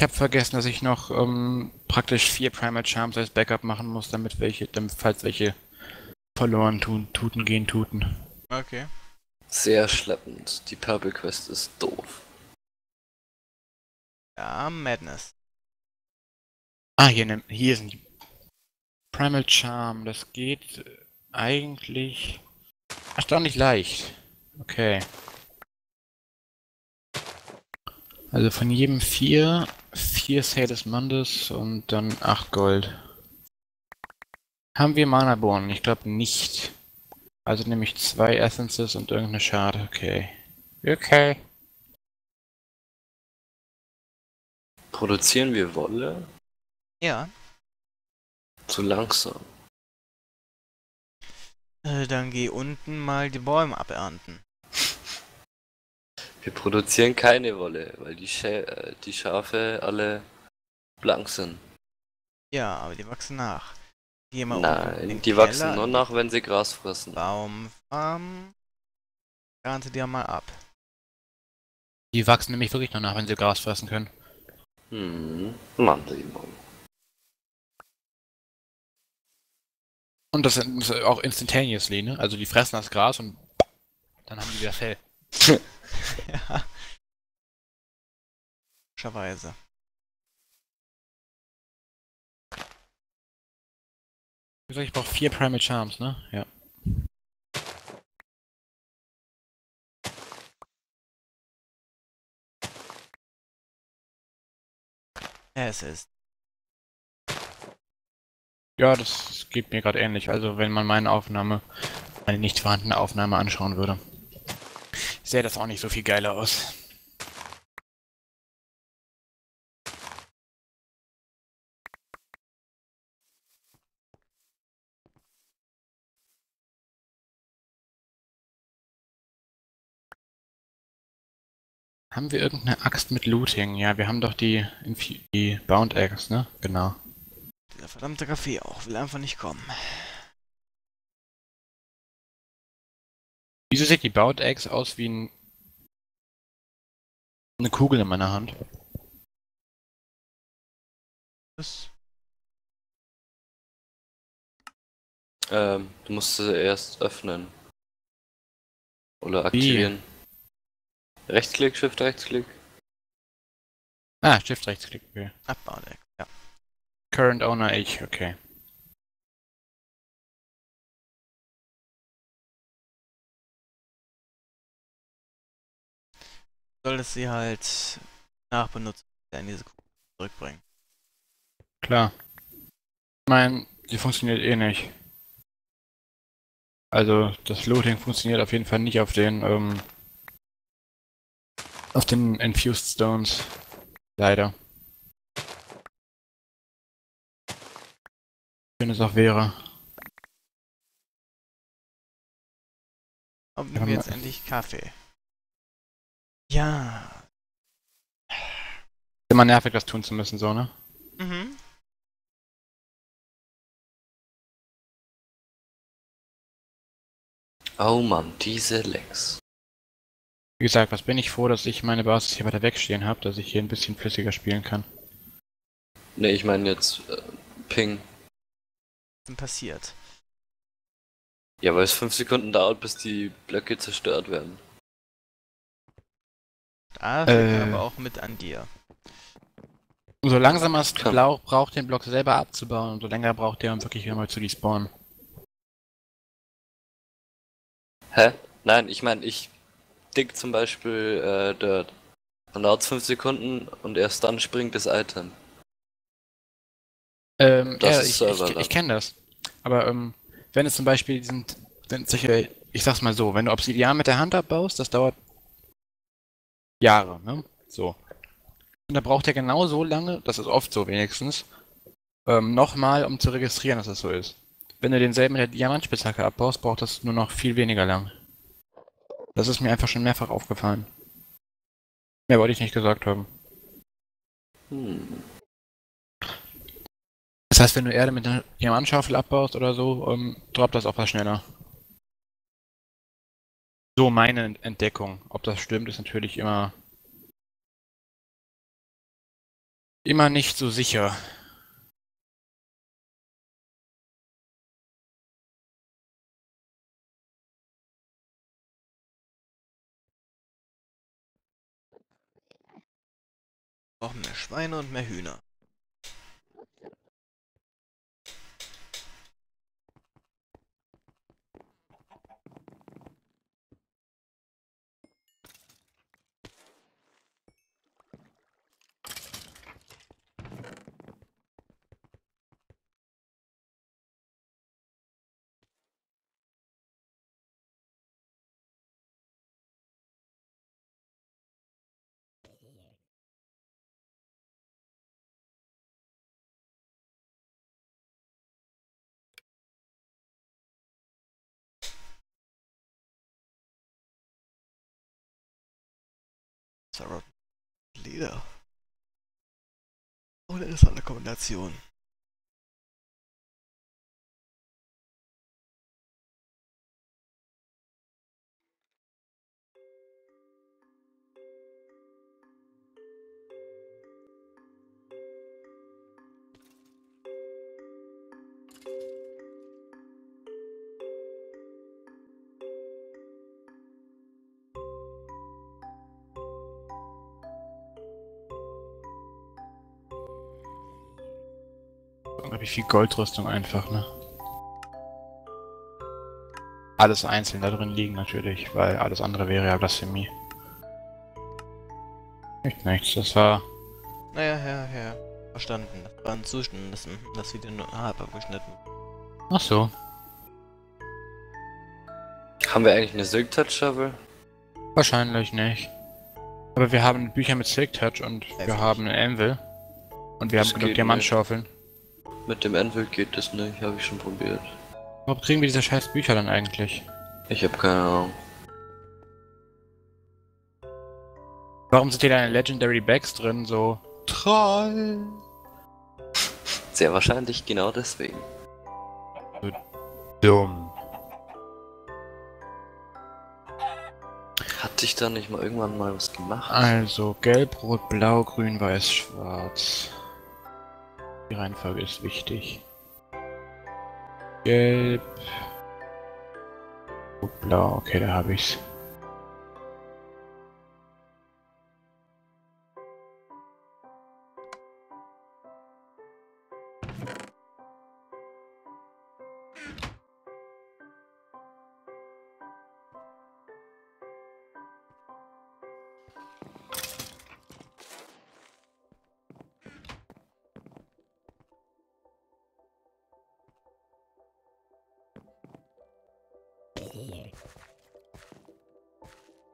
Ich habe vergessen, dass ich noch ähm, praktisch vier Primal Charms als Backup machen muss, damit welche, damit, falls welche verloren tun, tuten gehen, tuten. Okay. Sehr schleppend. Die Purple Quest ist doof. Ja, Madness. Ah, hier, ne, hier sind die Primal Charm. Das geht eigentlich erstaunlich leicht. Okay. Also von jedem vier, vier Salus Mondes und dann acht Gold. Haben wir Mana Born? Ich glaube nicht. Also nehme ich zwei Essences und irgendeine Schade. Okay. Okay. Produzieren wir Wolle? Ja. Zu langsam. Äh, dann geh unten mal die Bäume abernten. Wir produzieren keine Wolle, weil die, Scha äh, die Schafe alle blank sind. Ja, aber die wachsen nach. Geh mal Nein, die wachsen nur nach, wenn sie Gras fressen. Baumfarm. Ernte dir mal ab. Die wachsen nämlich wirklich nur nach, wenn sie Gras fressen können. Hm, Mandelbaum. Und das ist auch instantaneously, ne? Also die fressen das Gras und dann haben die wieder Fell. ja. Scherweise. Wie gesagt, ich brauche vier Primal Charms, ne? Ja. Es ist. Ja, das geht mir gerade ähnlich. Also wenn man meine Aufnahme, meine nicht vorhandene Aufnahme anschauen würde, sähe das auch nicht so viel geiler aus. Haben wir irgendeine Axt mit Looting? Ja, wir haben doch die, die Bound Axe, ne? Genau. Dieser verdammte Kaffee auch, will einfach nicht kommen. Wieso sieht die Bound Axe aus wie ein, eine Kugel in meiner Hand? Das Ähm, du musst sie erst öffnen. Oder aktivieren. Rechtsklick, Shift, Rechtsklick. Ah, Shift rechtsklick. Okay. abbauen, ey. ja. Current Owner ich, okay. Solltest sie halt nachbenutzen, in diese Kugel zurückbringen. Klar. Ich meine, die funktioniert eh nicht. Also, das Looting funktioniert auf jeden Fall nicht auf den, ähm, auf den Infused Stones. Leider. Schön es auch wäre. Haben wir jetzt endlich Kaffee? Ja. Ist immer nervig, das tun zu müssen, so, ne? Mhm. Oh Mann, diese Lecks. Wie gesagt, was bin ich froh, dass ich meine Basis hier weiter wegstehen habe, dass ich hier ein bisschen flüssiger spielen kann. Ne, ich meine jetzt äh, Ping. Was denn passiert? Ja, weil es 5 Sekunden dauert, bis die Blöcke zerstört werden. Da Äh. liegt aber auch mit an dir. Umso langsamer es. Blau braucht, den Block selber abzubauen, umso länger braucht der, um wirklich wieder mal zu despawnen. Hä? Nein, ich meine, ich dick zum Beispiel äh, Dirt. Dann dauert 5 Sekunden und erst dann springt das Item. Ähm, Das ja, ist ich, Server ich, ich kenne das. Aber ähm, wenn es zum Beispiel sind, wenn solche, ich sag's mal so, wenn du Obsidian mit der Hand abbaust, das dauert Jahre, ne? So. Und da braucht er genau so lange, das ist oft so wenigstens, ähm, nochmal, um zu registrieren, dass das so ist. Wenn du denselben mit der Diamantspitzhacke abbaust, braucht das nur noch viel weniger lang. Das ist mir einfach schon mehrfach aufgefallen. Mehr wollte ich nicht gesagt haben. Hm. Das heißt, wenn du Erde mit einer Diamantschaufel abbaust oder so, ähm, droppt das auch was schneller. So meine Ent- Entdeckung. Ob das stimmt, ist natürlich immer Immer nicht so sicher. Brauchen mehr Schweine und mehr Hühner. Sarah Leder. Ist eine Kombination? Habe ich viel Goldrüstung einfach, ne? Alles einzeln da drin liegen natürlich, weil alles andere wäre ja Blasphemie. Nicht nichts, das war. Naja, ja, ja. Verstanden. Das war ein Zustand, das, das Video nur halb abgeschnitten. Ach so. Haben wir eigentlich eine Silk Touch Shovel? Wahrscheinlich nicht. Aber wir haben Bücher mit Silk Touch und wir Definitiv. haben einen Anvil. Und wir Das haben genug Diamantschaufeln. Mit dem Anvil geht das nicht, habe ich schon probiert. Warum kriegen wir diese scheiß Bücher dann eigentlich? Ich habe keine Ahnung. Warum sind hier deine Legendary Bags drin? So. Troll! Sehr wahrscheinlich genau deswegen. Dumm. Hatte ich da nicht mal irgendwann mal was gemacht? Also, gelb, rot, blau, grün, weiß, schwarz. Die Reihenfolge ist wichtig. Gelb. Blau, okay, da habe ich's.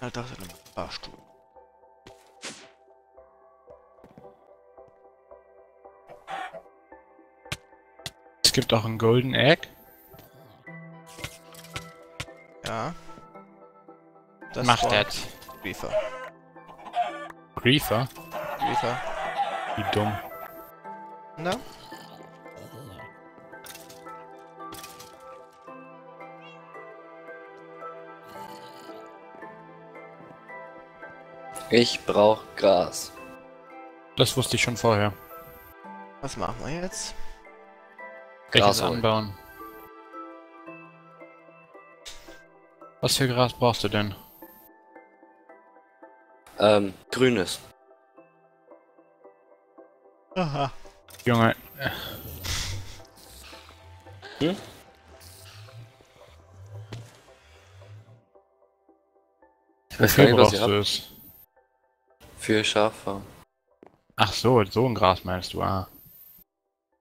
Halt das in einem Barstuhl. Es gibt auch ein Golden Egg. Ja. Das Macht das. Griefer. Griefer. Griefer. Wie dumm. Na? Ich brauch Gras. Das wusste ich schon vorher. Was machen wir jetzt? Gras anbauen? Was für Gras brauchst du denn? Ähm, grünes. Aha. Junge, Ich weiß gar nicht, was brauchst ihr du habt. Für Schaffarm. Ach so, so ein Gras meinst du, ah.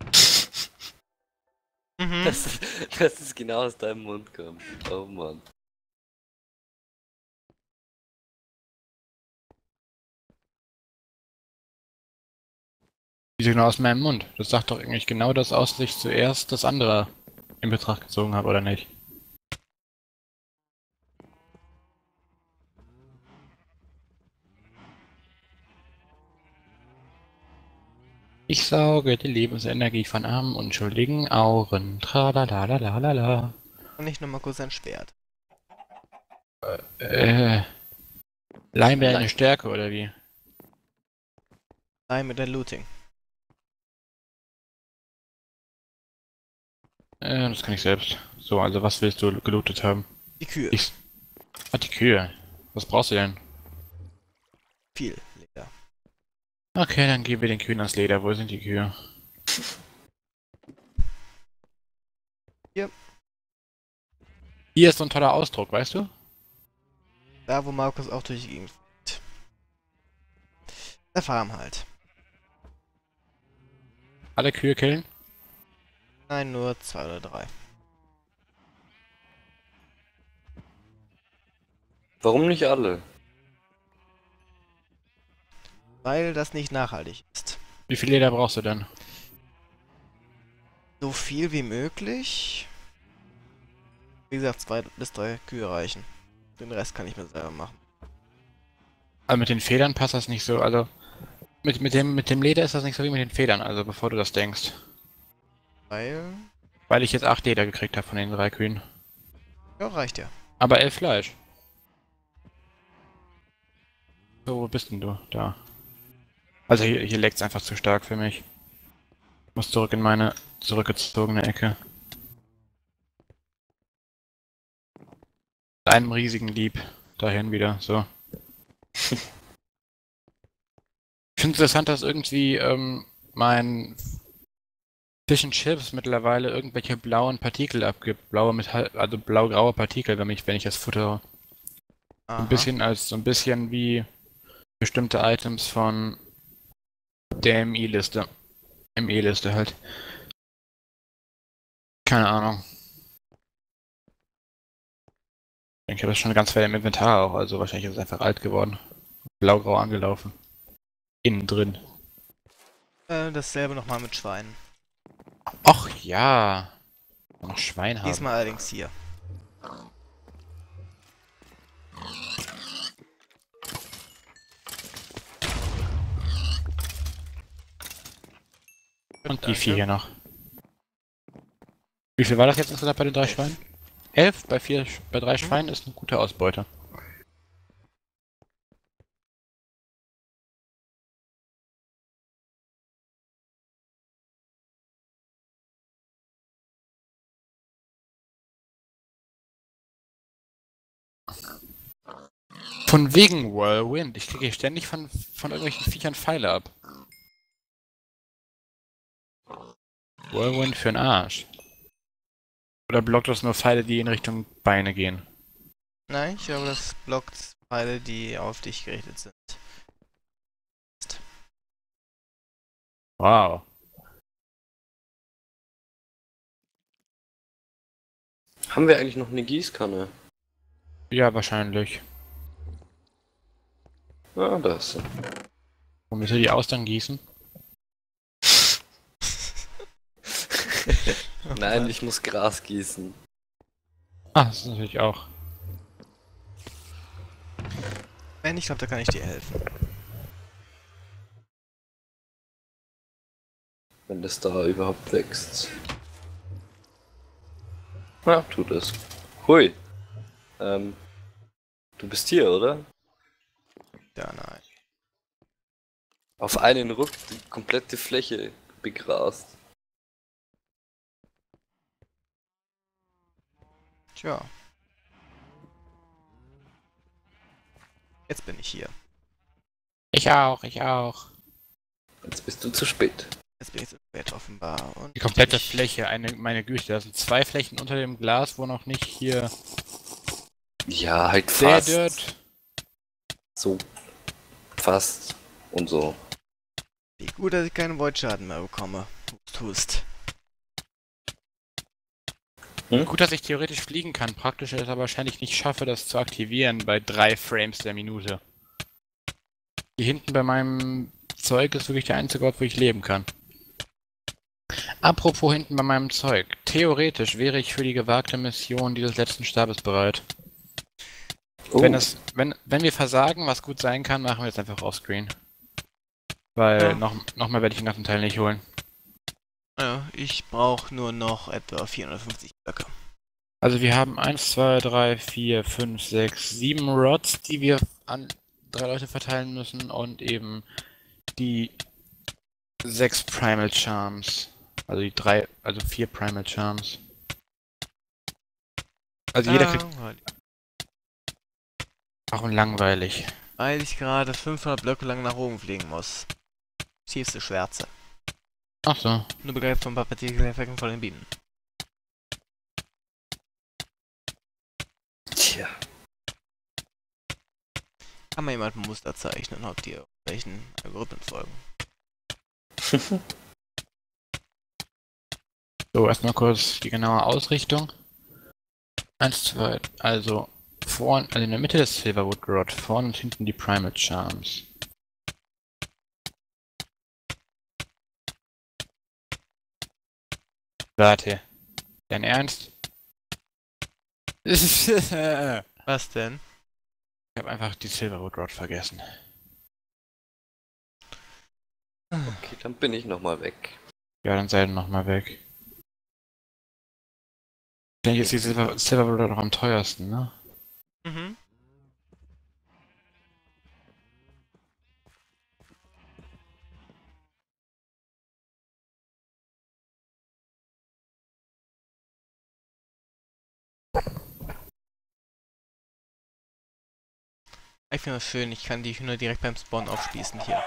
Mhm. Das, das ist genau aus deinem Mund kommt. Oh Mann. Wieso genau aus meinem Mund? Das sagt doch eigentlich genau das aus, dass ich zuerst das andere in Betracht gezogen habe, oder nicht? Ich sauge die Lebensenergie von armen, unschuldigen Auren. Tralalalalala. Und nicht nochmal kurz ein Schwert. Äh. äh Leim wäre eine Stärke, oder wie? Leim mit der Looting. Äh, das kann ich selbst. So, also was willst du gelootet haben? Die Kühe. Ich... Ah, die Kühe. Was brauchst du denn? Viel. Okay, dann geben wir den Kühen ans Leder. Wo sind die Kühe? Hier. Hier ist so ein toller Ausdruck, weißt du? Da, wo Markus auch durch die Gegend fliegt. Der Farm halt. Alle Kühe killen? Nein, nur zwei oder drei. Warum nicht alle? Weil das nicht nachhaltig ist. Wie viel Leder brauchst du denn? So viel wie möglich. Wie gesagt, zwei bis drei Kühe reichen. Den Rest kann ich mir selber machen. Also mit den Federn passt das nicht so, also mit, mit, dem, mit dem Leder ist das nicht so wie mit den Federn, also bevor du das denkst. Weil... Weil ich jetzt 8 Leder gekriegt habe von den drei Kühen. Ja, reicht ja. Aber 11 Fleisch. So, wo bist denn du? Da. Also hier, hier leckt's einfach zu stark für mich. Ich muss zurück in meine zurückgezogene Ecke. Mit einem riesigen Lieb. Dahin wieder, so. ich finde es interessant, dass irgendwie ähm, mein Fish and Chips mittlerweile irgendwelche blauen Partikel abgibt. Blaue Metall, also blau-graue Partikel, wenn ich, wenn ich das futtere. Aha. Ein bisschen als so ein bisschen wie bestimmte Items von der MI-Liste. ME-Liste halt. Keine Ahnung. Ich habe das schon eine ganze Weile im Inventar auch, also wahrscheinlich ist es einfach alt geworden. Blau-grau angelaufen. Innen drin. Äh, dasselbe nochmal mit Schweinen. Och ja. Noch Schwein haben. Diesmal allerdings hier. Und die Danke. vier hier noch. Wie viel war das jetzt insgesamt bei den drei Schweinen? Elf bei vier, bei drei Schweinen ist eine gute Ausbeute. Von wegen Whirlwind. Ich kriege hier ständig von, von irgendwelchen Viechern Pfeile ab. Whirlwind für den Arsch. Oder blockt das nur Pfeile, die in Richtung Beine gehen? Nein, ich glaube, das blockt Pfeile, die auf dich gerichtet sind. Wow. Haben wir eigentlich noch eine Gießkanne? Ja, wahrscheinlich. Ah, da ist sie. Womit wir die aus dann gießen? Nein, ich muss Gras gießen. Ah, das ist natürlich auch. Nein, ich glaube, da kann ich dir helfen. Wenn das da überhaupt wächst. Ja, tut es. Hui. Ähm. Du bist hier, oder? Ja, nein. Auf einen Ruck die komplette Fläche begrast. Tja. Jetzt bin ich hier. Ich auch, ich auch. Jetzt bist du zu spät. Jetzt bin ich zu spät offenbar. Und Die komplette ich, Fläche, eine, meine Güte, da sind zwei Flächen unter dem Glas, wo noch nicht hier Ja, halt sehr fast. Dirt. So. Fast. Und so. Wie gut, dass ich keinen Voidschaden mehr bekomme. Hust, hust. Gut, dass ich theoretisch fliegen kann. Praktisch ist aber wahrscheinlich nicht schaffe, das zu aktivieren bei drei Frames der Minute. Hier hinten bei meinem Zeug ist wirklich der einzige Ort, wo ich leben kann. Apropos hinten bei meinem Zeug. Theoretisch wäre ich für die gewagte Mission dieses letzten Stabes bereit. Oh, Wenn, es, wenn, wenn wir versagen, was gut sein kann, machen wir jetzt einfach offscreen. Weil Ja. noch, noch mal werde ich den ganzen Teil nicht holen. Ja, ich brauche nur noch etwa 450 Blöcke. Also wir haben 1, 2, 3, 4, 5, 6, 7 Rods, die wir an drei Leute verteilen müssen und eben die sechs Primal Charms. Also die drei, also vier Primal Charms. Also jeder kriegt Langweilig. auch langweilig. Weil ich gerade 500 Blöcke lang nach oben fliegen muss. Tiefste Schwärze. Ach so. Nur begleitet von ein paar Partikeleffekten von den Bienen. Tja. Kann mal jemand ein Muster zeichnen, ob die welchen Algorithmen folgen. So, erstmal kurz die genaue Ausrichtung. Eins, zwei, also vorn, also in der Mitte des Silverwood Rod, vorne und hinten die Primal Charms. Warte. Dein Ernst? ich Was denn? habe einfach die Silverwood Rod vergessen. Okay, dann bin ich nochmal weg. Ja, dann sei nochmal weg. Ich denke, jetzt ist die Silver Silverwood Rod noch am teuersten, ne? Mhm. Ich finde das schön, ich kann die Hühner direkt beim Spawn aufspießen hier.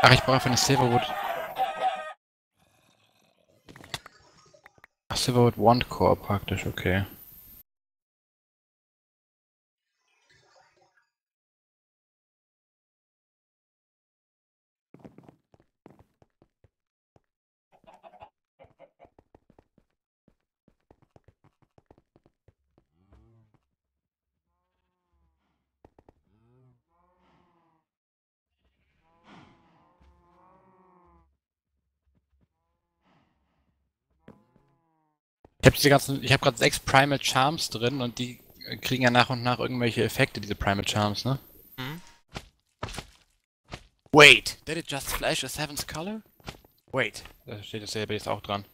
Ach, ich brauche für eine Silverwood. Ach, Silverwood Wand Core praktisch, okay. Ich habe diese ganzen, ich habe gerade sechs Primal Charms drin und die kriegen ja nach und nach irgendwelche Effekte, diese Primal Charms, ne? Mhm. Wait, did it just flash a seventh color? Wait, da steht dasselbe jetzt auch dran.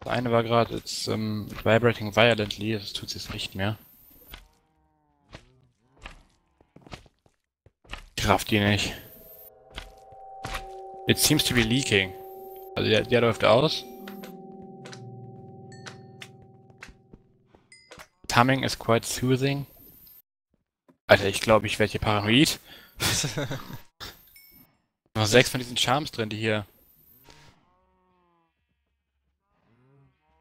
Das eine war gerade jetzt ähm, vibrating violently, das tut es jetzt nicht mehr. Kraft die nicht. It seems to be leaking. Also der, der läuft aus. Humming is quite soothing. Alter, ich glaube, ich werde hier paranoid. Noch sechs von diesen Charms drin, die hier.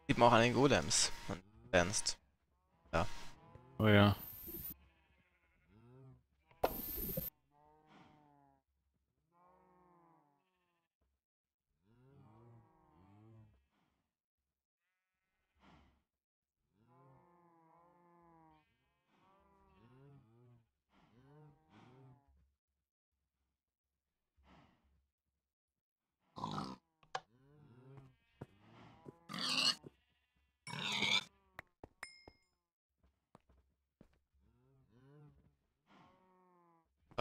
Sieht man auch an den Golems. Und Ernst. Oh ja.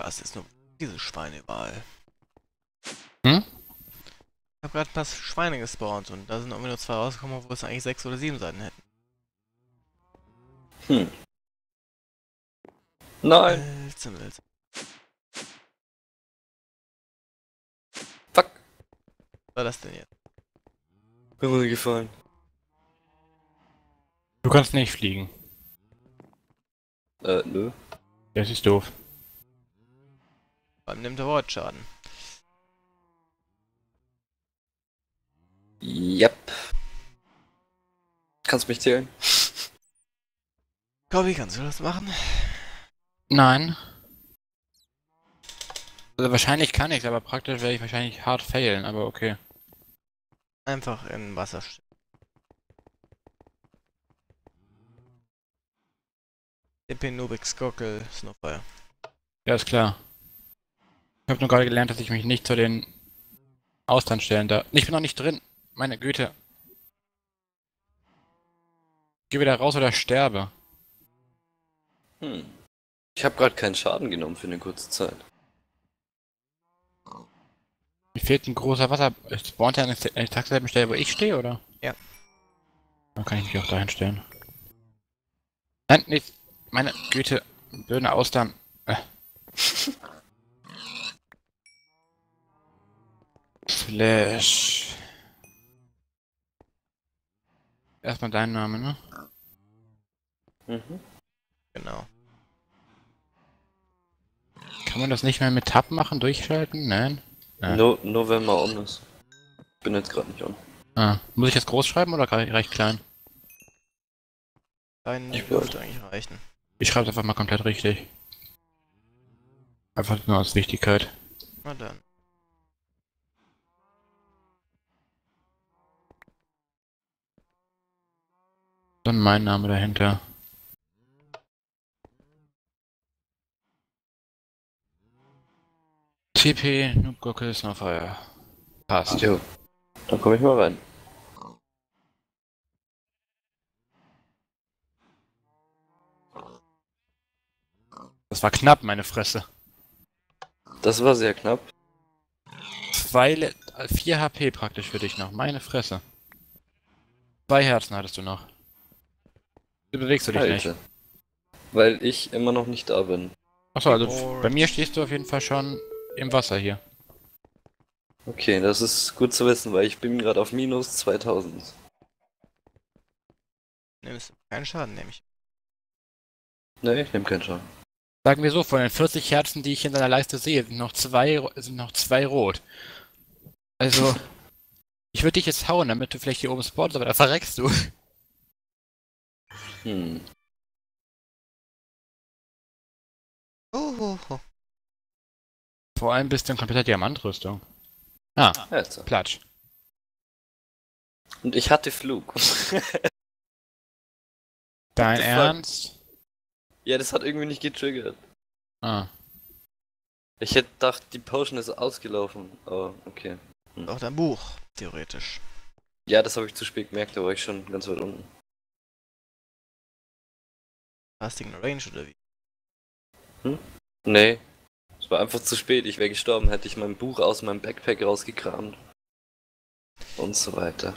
Was ist nur diese Schweinewahl? Hm? Ich habe gerade ein paar Schweine gespawnt und da sind irgendwie nur zwei rausgekommen, obwohl es eigentlich sechs oder sieben Seiten hätten. Hm. Nein. Seltsam, seltsam. Fuck. Was war das denn jetzt? Bin runtergefallen. Du kannst nicht fliegen. Äh, nö. Das ist doof. Allem nimmt er Wortschaden. Yep. Kannst mich zählen? Kobi, kannst du das machen? Nein. Also wahrscheinlich kann ich aber praktisch werde ich wahrscheinlich hart failen, aber okay. Einfach in Wasser stellen. DP Nubix Gockel Snowfire. Ja, ist klar. Ich habe nur gerade gelernt, dass ich mich nicht zu den Austern stellen darf. Ich bin noch nicht drin. Meine Güte. Geh wieder raus oder sterbe. Hm. Ich habe gerade keinen Schaden genommen für eine kurze Zeit. Mir fehlt ein großer Wasser. Spawnt er an der exakt selben Stelle, wo ich stehe, oder? Ja. Dann kann ich mich auch dahin stellen. Nein, nicht. Meine Güte. Blöde Austern. Äh. Flash. Erstmal dein Name, ne? Mhm. Genau. Kann man das nicht mehr mit Tab machen, durchschalten? Nein. Ja. Nur, nur wenn man on ist. Bin jetzt gerade nicht on. Ah, muss ich das groß schreiben oder reicht klein? Dein Ich dürfte eigentlich reichen. Ich schreibe einfach mal komplett richtig. Einfach nur aus Wichtigkeit. Na dann. Dann mein Name dahinter. TP, Noob auf Feuer. Passt. Jo. Dann komme ich mal rein. Das war knapp, meine Fresse. Das war sehr knapp. Zwei, Le 4 HP praktisch für dich noch, meine Fresse. Zwei Herzen hattest du noch. Du bewegst du dich nicht. Alter. Weil ich immer noch nicht da bin. Achso, also bei mir stehst du auf jeden Fall schon im Wasser hier. Okay, das ist gut zu wissen, weil ich bin gerade auf minus 2000. Nimmst du keinen Schaden, nehme ich. Ne, ich nehme keinen Schaden. Sagen wir so, von den 40 Herzen, die ich in deiner Leiste sehe, sind noch zwei, sind noch zwei rot. Also, ich würde dich jetzt hauen, damit du vielleicht hier oben spawnst, aber da verreckst du. Hm. Uhuhu. Vor allem bist du in kompletter Diamantrüstung. Ah, Alter. Platsch. Und ich hatte Flug. Dein? Ernst? ja, das hat irgendwie nicht getriggert. Ah, Ich hätte gedacht, die Potion ist ausgelaufen. Aber okay. Auch dein Buch, theoretisch. Ja, das habe ich zu spät gemerkt, da war ich schon ganz weit unten. Hast eine Range oder wie? Nee. Es war einfach zu spät. Ich wäre gestorben, hätte ich mein Buch aus meinem Backpack rausgekramt. Und so weiter.